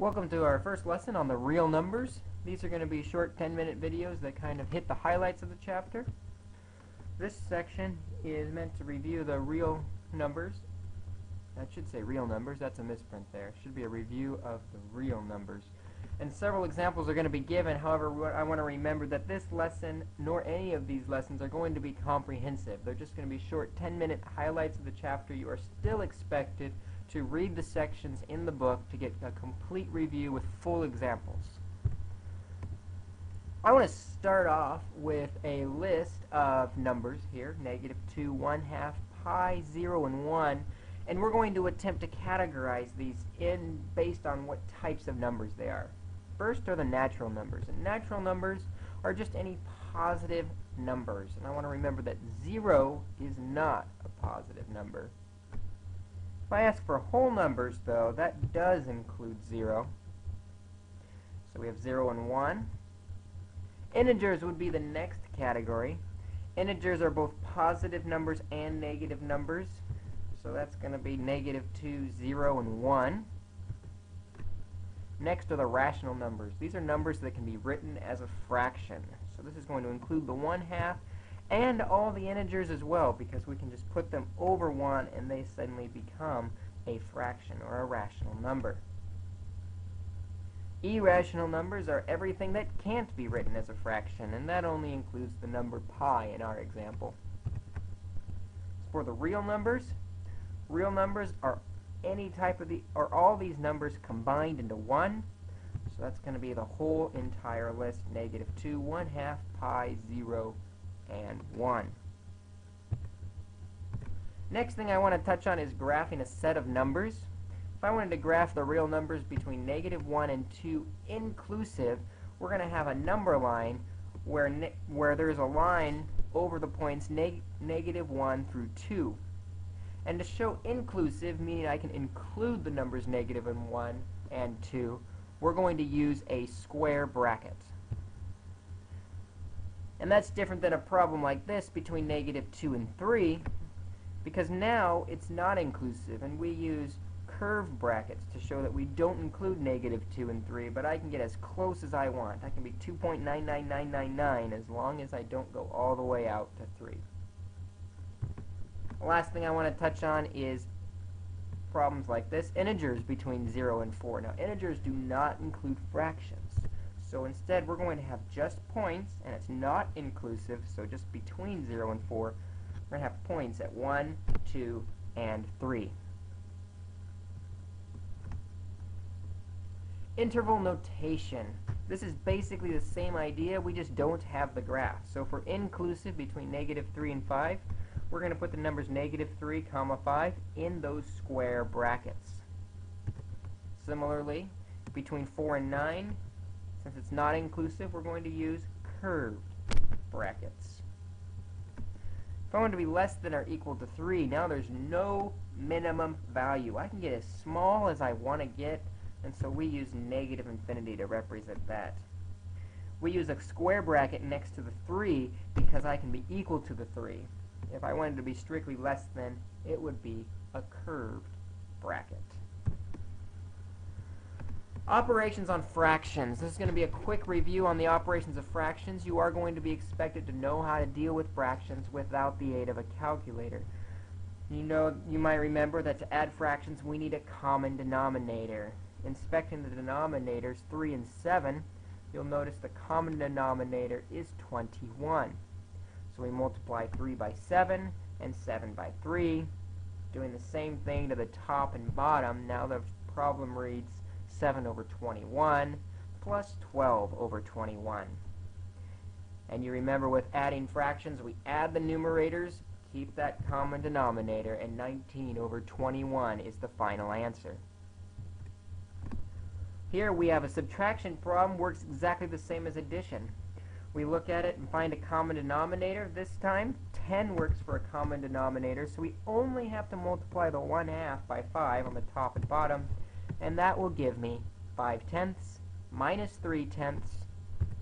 Welcome to our first lesson on the real numbers. These are going to be short 10 minute videos that kind of hit the highlights of the chapter. This section is meant to review the real numbers. I should say real numbers, that's a misprint there. It should be a review of the real numbers. And several examples are going to be given, however I want to remember that this lesson, nor any of these lessons, are going to be comprehensive. They're just going to be short 10 minute highlights of the chapter. You are still expected to read the sections in the book to get a complete review with full examples. I want to start off with a list of numbers here, negative 2, 1 half, pi, 0, and 1, and we're going to attempt to categorize these in based on what types of numbers they are. First are the natural numbers, and natural numbers are just any positive numbers, and I want to remember that 0 is not a positive number. If I ask for whole numbers, though, that does include 0. So we have 0 and 1. Integers would be the next category. Integers are both positive numbers and negative numbers. So that's going to be negative 2, 0, and 1. Next are the rational numbers. These are numbers that can be written as a fraction. So this is going to include the 1 half and all the integers as well because we can just put them over 1 and they suddenly become a fraction or a rational number. Irrational numbers are everything that can't be written as a fraction and that only includes the number pi in our example. For the real numbers, real numbers are any type of the or all these numbers combined into one so that's going to be the whole entire list negative 2 1 half pi 0 and 1. Next thing I want to touch on is graphing a set of numbers. If I wanted to graph the real numbers between negative 1 and 2 inclusive, we're going to have a number line where, where there's a line over the points neg negative 1 through 2. And to show inclusive, meaning I can include the numbers negative and 1 and 2, we're going to use a square bracket. And that's different than a problem like this between negative 2 and 3, because now it's not inclusive, and we use curved brackets to show that we don't include negative 2 and 3, but I can get as close as I want. I can be 2.99999 as long as I don't go all the way out to 3. The last thing I want to touch on is problems like this, integers between 0 and 4. Now, integers do not include fractions. So instead, we're going to have just points, and it's not inclusive, so just between 0 and 4, we're going to have points at 1, 2, and 3. Interval notation. This is basically the same idea, we just don't have the graph. So for inclusive between negative 3 and 5, we're going to put the numbers negative 3, comma 5 in those square brackets. Similarly, between 4 and 9, since it's not inclusive, we're going to use curved brackets. If I want to be less than or equal to 3, now there's no minimum value. I can get as small as I want to get, and so we use negative infinity to represent that. We use a square bracket next to the 3 because I can be equal to the 3. If I wanted to be strictly less than, it would be a curved bracket. Operations on fractions. This is going to be a quick review on the operations of fractions. You are going to be expected to know how to deal with fractions without the aid of a calculator. You know, you might remember that to add fractions we need a common denominator. Inspecting the denominators 3 and 7, you'll notice the common denominator is 21. So we multiply 3 by 7 and 7 by 3. Doing the same thing to the top and bottom, now the problem reads 7 over 21 plus 12 over 21. And you remember with adding fractions, we add the numerators, keep that common denominator, and 19 over 21 is the final answer. Here we have a subtraction problem, works exactly the same as addition. We look at it and find a common denominator. This time, 10 works for a common denominator, so we only have to multiply the 1 half by 5 on the top and bottom, and that will give me 5 tenths minus 3 tenths.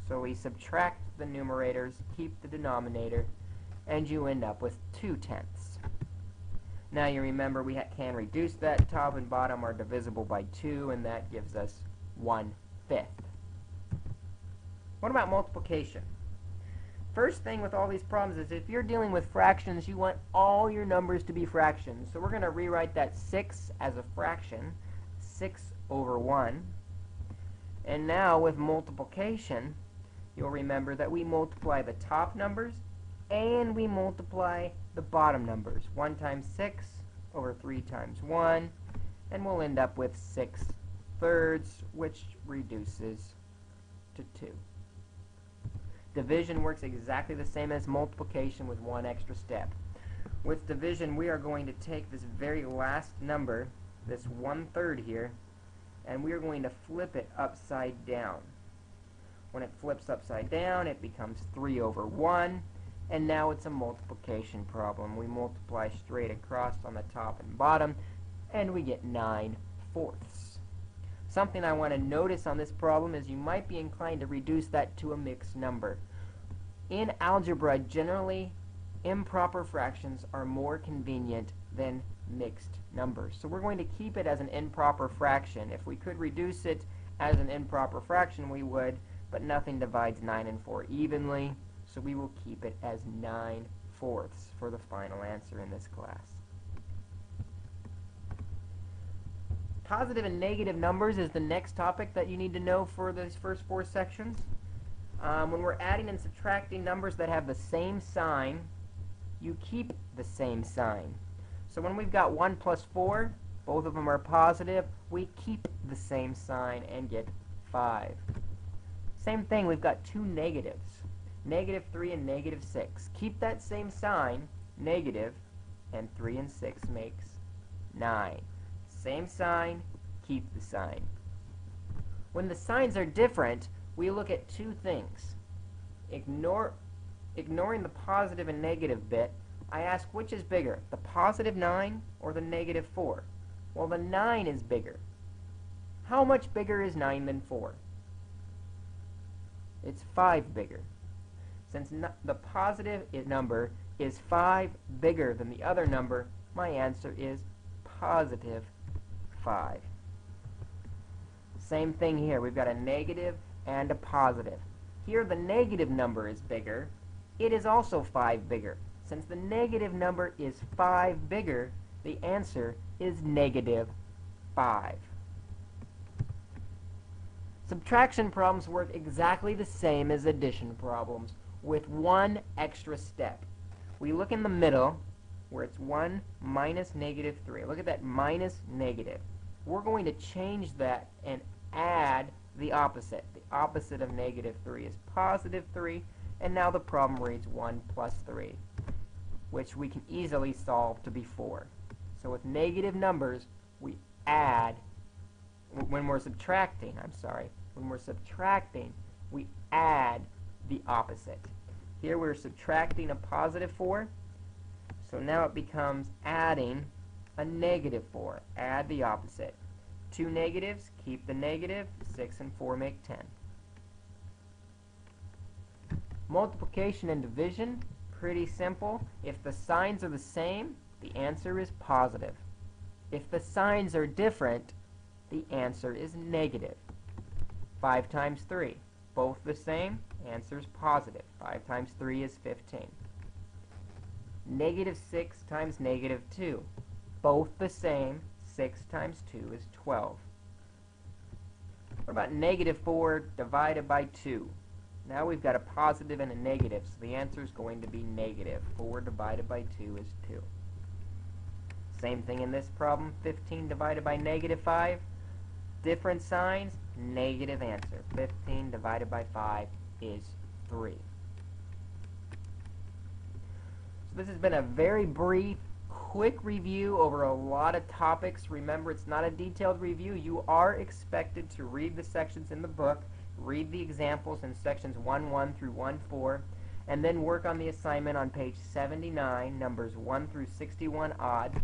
So we subtract the numerators, keep the denominator, and you end up with 2 tenths. Now you remember we can reduce that top and bottom are divisible by 2, and that gives us one-fifth. What about multiplication? First thing with all these problems is if you're dealing with fractions, you want all your numbers to be fractions. So we're going to rewrite that 6 as a fraction, 6 over 1. And now with multiplication, you'll remember that we multiply the top numbers and we multiply the bottom numbers. 1 times 6 over 3 times 1, and we'll end up with 6 thirds, which reduces to 2. Division works exactly the same as multiplication with one extra step. With division, we are going to take this very last number, this one-third here, and we are going to flip it upside down. When it flips upside down, it becomes 3 over 1, and now it's a multiplication problem. We multiply straight across on the top and bottom, and we get 9 fourths. Something I want to notice on this problem is you might be inclined to reduce that to a mixed number. In algebra, generally, improper fractions are more convenient than mixed numbers. So we're going to keep it as an improper fraction. If we could reduce it as an improper fraction, we would, but nothing divides 9 and 4 evenly, so we will keep it as 9 fourths for the final answer in this class. Positive and negative numbers is the next topic that you need to know for these first four sections. Um, when we're adding and subtracting numbers that have the same sign, you keep the same sign. So when we've got 1 plus 4, both of them are positive, we keep the same sign and get 5. Same thing, we've got two negatives, negative 3 and negative 6. Keep that same sign, negative, and 3 and 6 makes 9. Same sign, keep the sign. When the signs are different, we look at two things. Ignore, ignoring the positive and negative bit, I ask which is bigger, the positive 9 or the negative 4? Well, the 9 is bigger. How much bigger is 9 than 4? It's 5 bigger. Since the positive number is 5 bigger than the other number, my answer is positive 5. Same thing here. We've got a negative and a positive. Here the negative number is bigger. It is also 5 bigger. Since the negative number is 5 bigger, the answer is negative 5. Subtraction problems work exactly the same as addition problems, with one extra step. We look in the middle, where it's 1 minus negative 3. Look at that minus negative we're going to change that and add the opposite. The opposite of negative 3 is positive 3, and now the problem reads 1 plus 3, which we can easily solve to be 4. So with negative numbers, we add, when we're subtracting, I'm sorry, when we're subtracting, we add the opposite. Here we're subtracting a positive 4, so now it becomes adding a negative 4. Add the opposite. Two negatives, keep the negative. 6 and 4 make 10. Multiplication and division, pretty simple. If the signs are the same, the answer is positive. If the signs are different, the answer is negative. 5 times 3, both the same, answer is positive. 5 times 3 is 15. Negative 6 times negative 2, both the same. 6 times 2 is 12. What about negative 4 divided by 2? Now we've got a positive and a negative, so the answer is going to be negative. 4 divided by 2 is 2. Same thing in this problem. 15 divided by negative 5. Different signs, negative answer. 15 divided by 5 is 3. So this has been a very brief quick review over a lot of topics. Remember, it's not a detailed review. You are expected to read the sections in the book, read the examples in sections 1-1 through 1-4, and then work on the assignment on page 79, numbers 1 through 61 odd.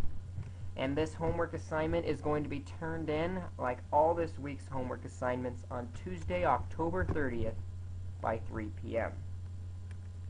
And this homework assignment is going to be turned in, like all this week's homework assignments, on Tuesday, October 30th by 3 p.m.